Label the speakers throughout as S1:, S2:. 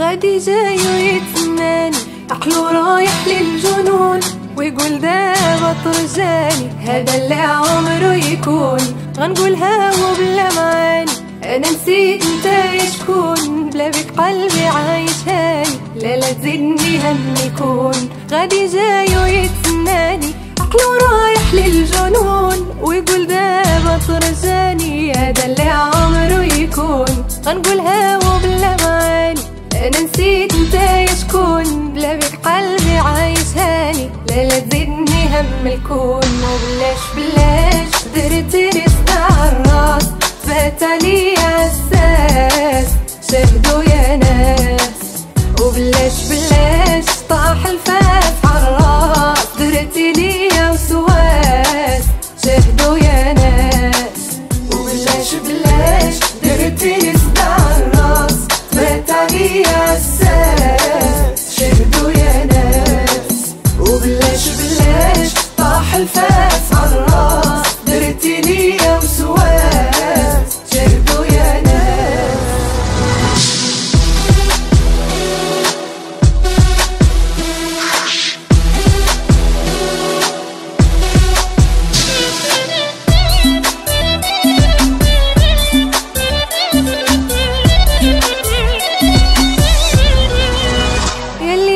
S1: غادي جاي ويتسناني عقلو رايح للجنون ويقول دابا ترجاني هذا اللي عمره يكون. غنقولها وبلا معاني. أنا نسيت أنت شكون بلا بك قلبي عايش هاني لا لا تزيدني هم يكون. غادي جاي ويتسناني عقلو رايح للجنون ويقول دابا ترجاني هذا اللي عمره يكون. غنقولها وبلا معاني. أنا نسيت أنت شكون بلا بك قلبي عايش هاني لا لا تزيدني هم الكون. وبلاش بلاش درت رزق عالراس فات علي عساس شهدوا يا ناس. وبلاش بلاش طاح الفاس عالراس درت لي وسواس شهدوا يا ناس. وبلاش بلاش درت رزق فات علي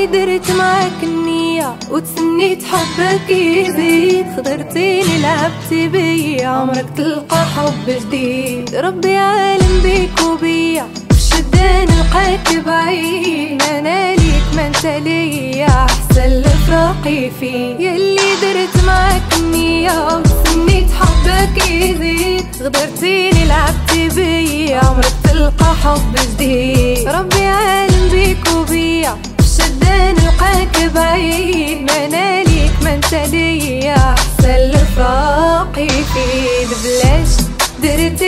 S1: يلي درت معاك النية وتسنيت حبك يزيد. خضرتيني لعبت بيا. عمرك تلقى حب جديد. ربي عالم بيك وبيا. الشدة نلقاك بعيد. أنا ليك ما أنت ليا. أحسن لفراقي فيه يلي درت معاك النية وتسنيت حبك يزيد. غدرتيني لعبت بيا. عمرك تلقى حب جديد. ربي عالم بيك وبيا. الشدة نلقاك بعيد ما أنا ما انت ليا احسن لفراقي فيد بلاش درت